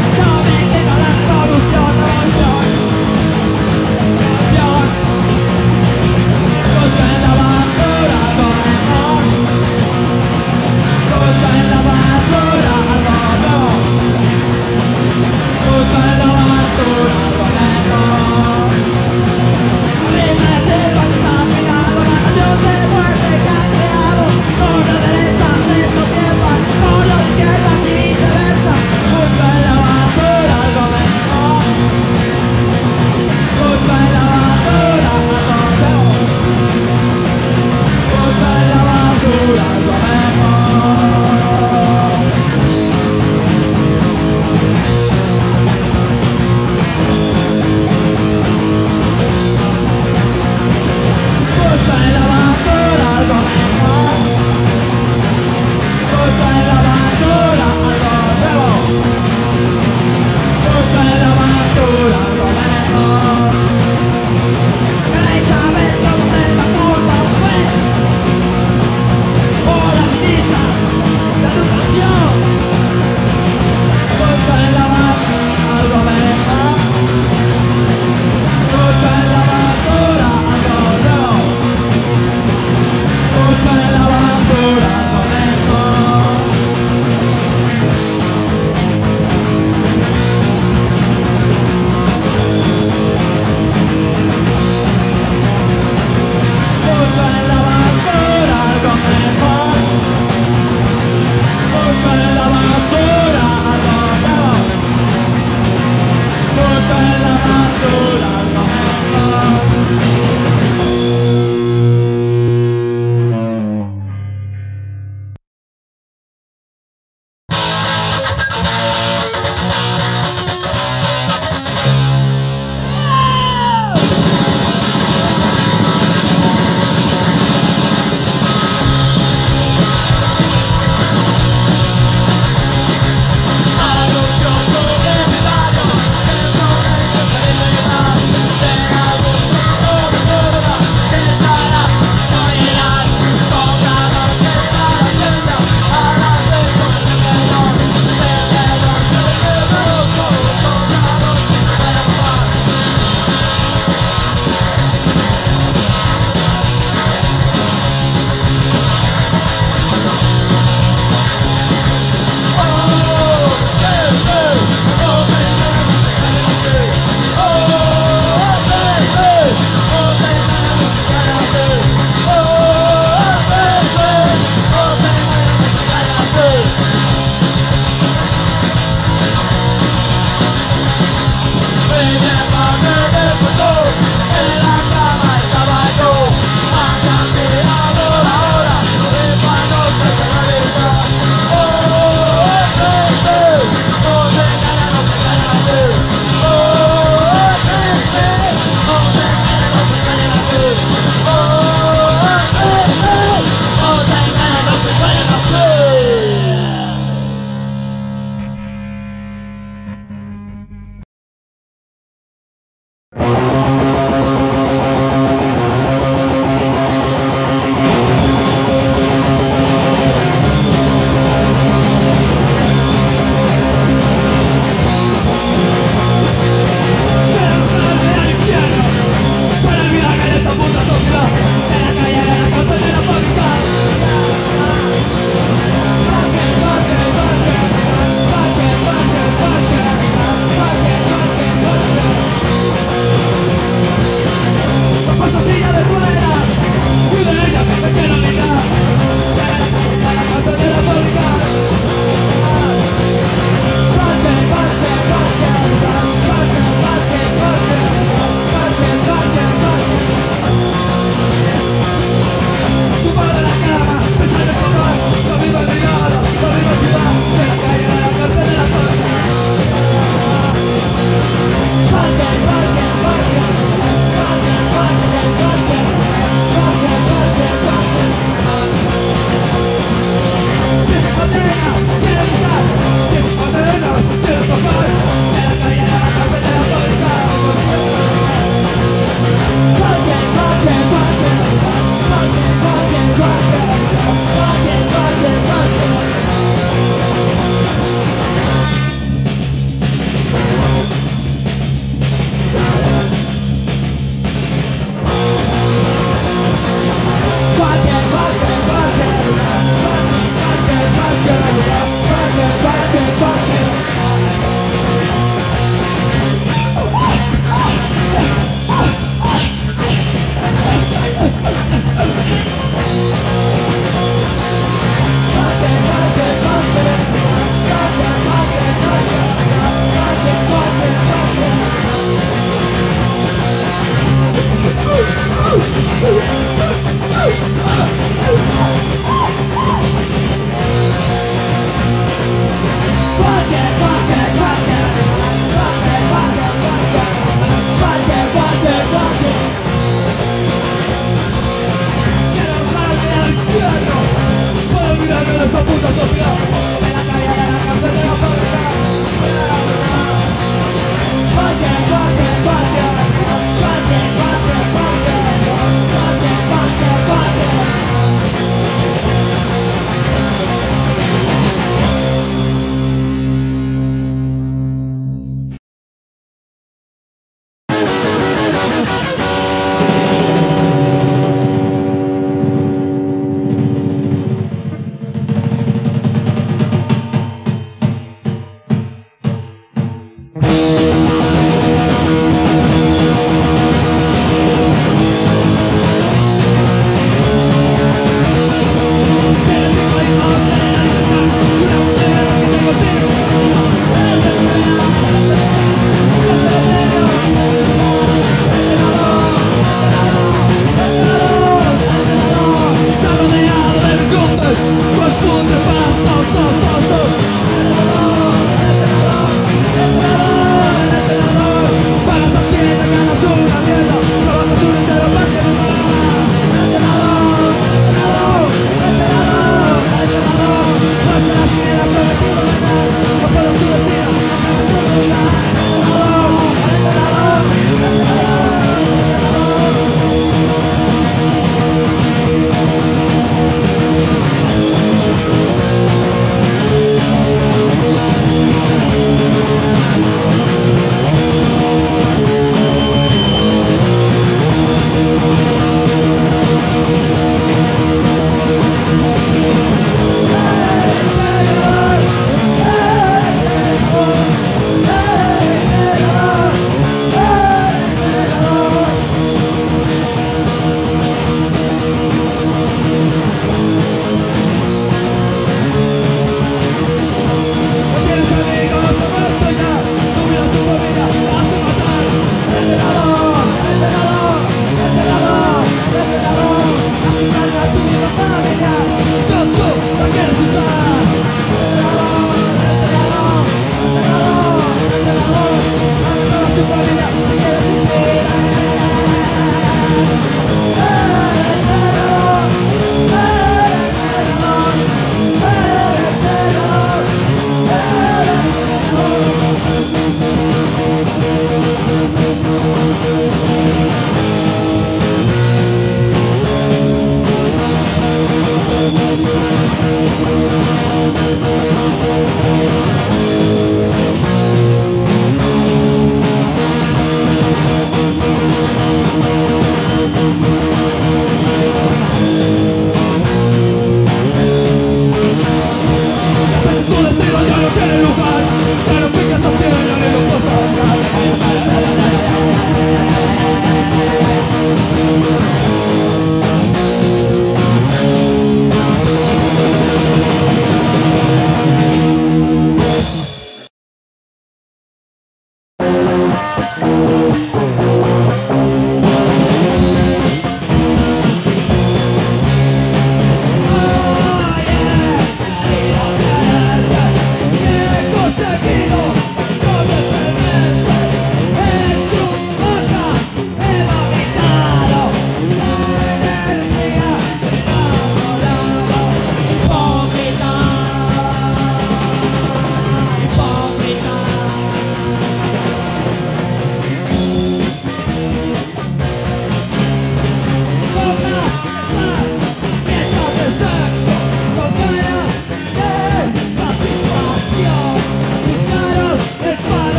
Stop.